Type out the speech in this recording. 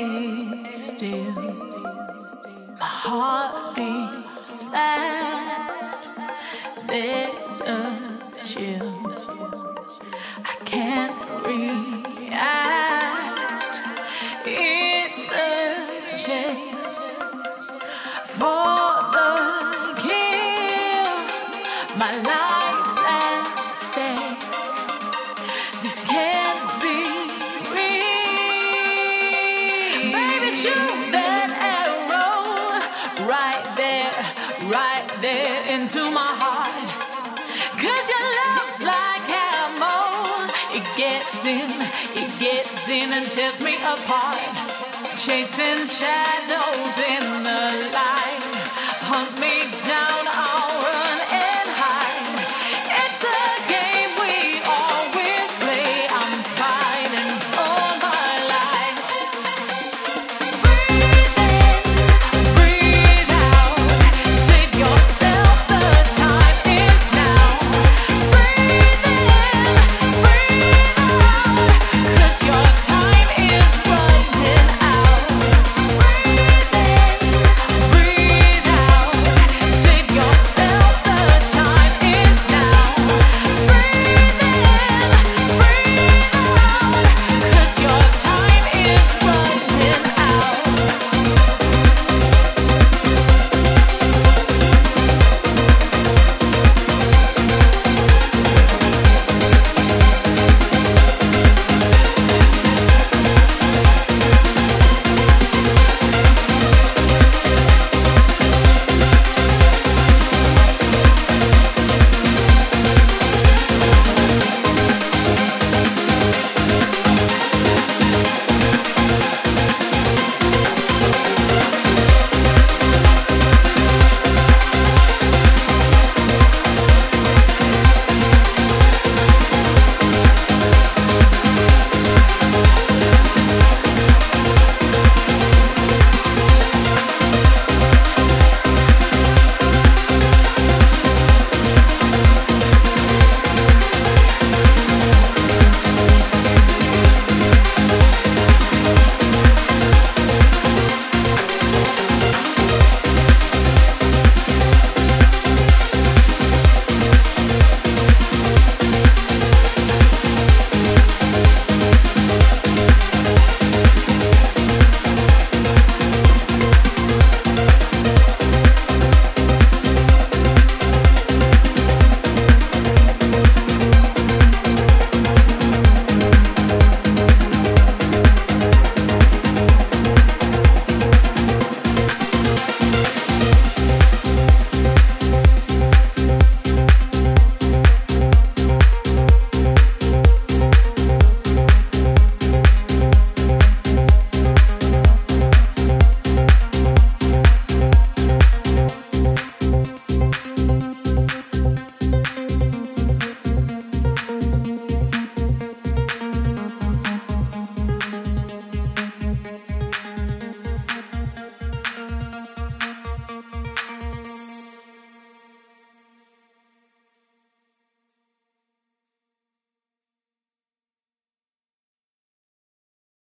is still. My heart beats fast. There's a chill. I can't react. Cause your love's like ammo. It gets in, it gets in and tears me apart. Chasing shadows in the light.